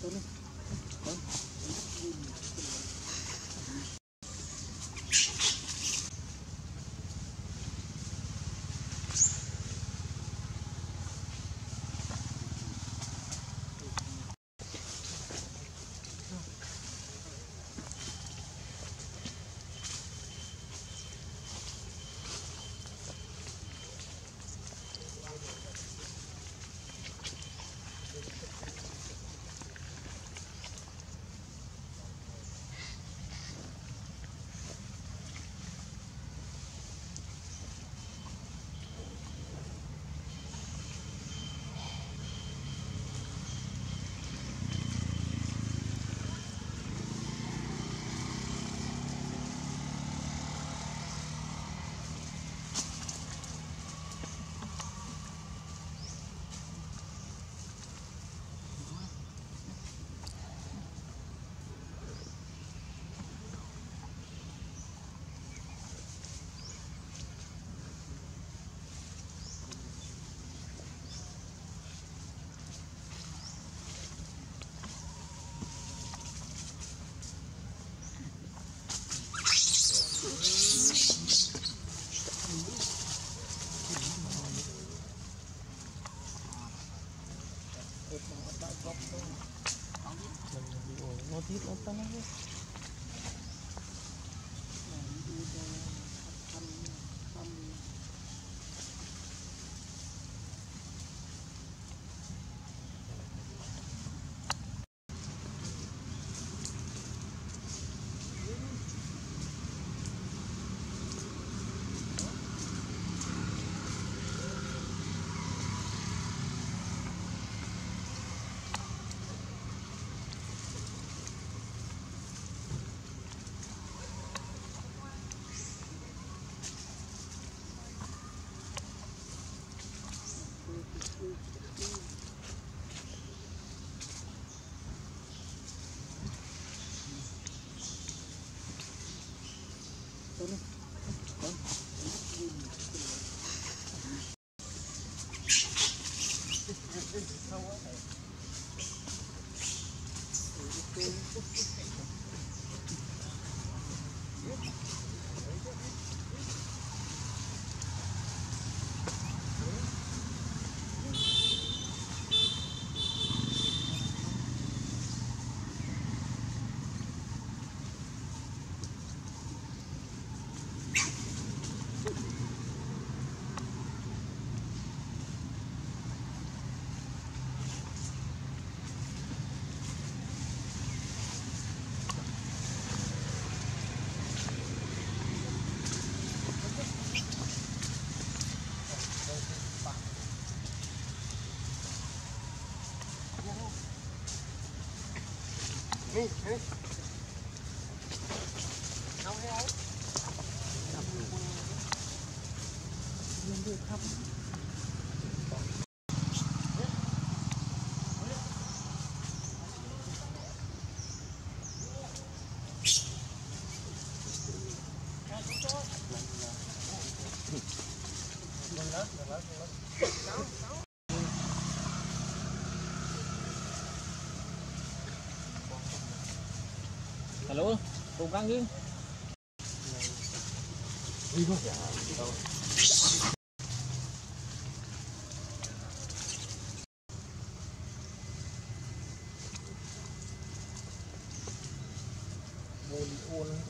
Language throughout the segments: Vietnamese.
走那走。đi đi không đi ấy không Hãy subscribe cho kênh Ghiền Mì Gõ Để không bỏ lỡ những video hấp dẫn Hello, cùng ăn đi. Đi có bồn Hãy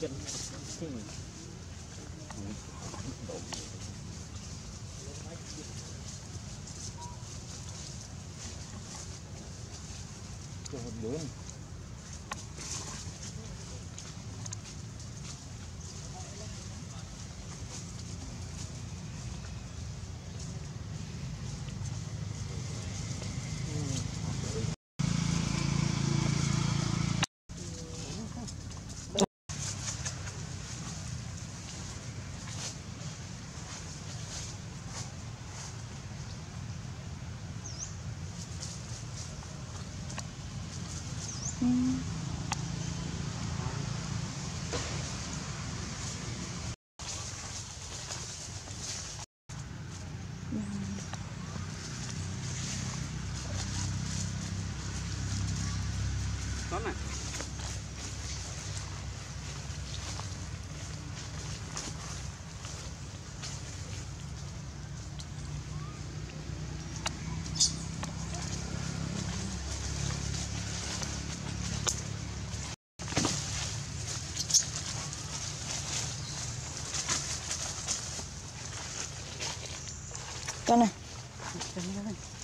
chân. Cho một. Con này. Con này.